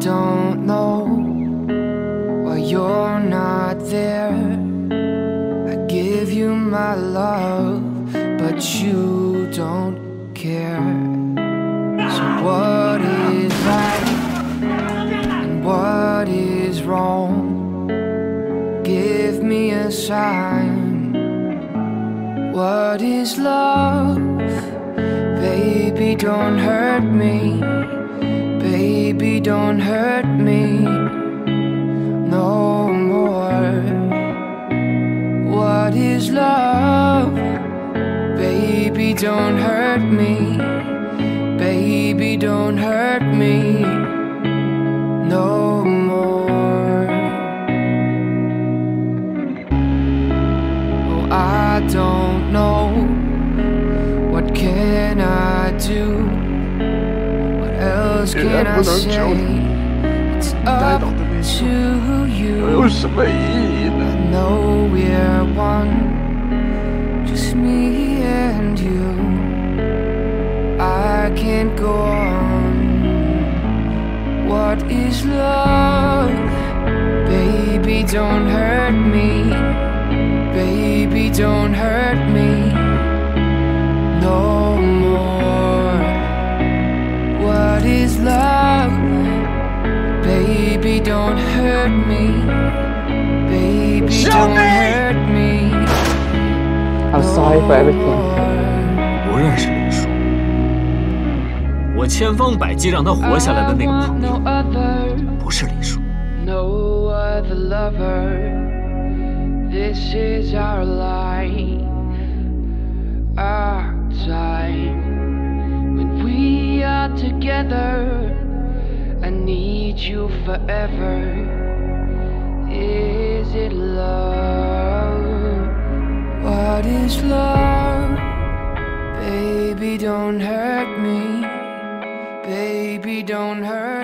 don't know why you're not there. I give you my love, but you don't care. So, what is right and what is wrong? Give me a sign. What is love? Baby, don't hurt me. Baby, don't hurt me no more. What is love? Baby, don't hurt me. Baby, don't hurt me no more. Oh, I don't know. What can I do? else can I say? It's up to you. I know we're one, just me and you. I can't go on. What is love? Baby, don't hurt me. Baby, don't hurt me. Baby, don't hurt me. Baby, don't hurt me. I'm sorry for everything. 不认识林叔，我千方百计让他活下来的那个朋友， other, 不是林叔。 no other lover. This is our life, our time. When we are together, I need you forever. Is it love? What is love? Baby, don't hurt me. Baby, don't hurt.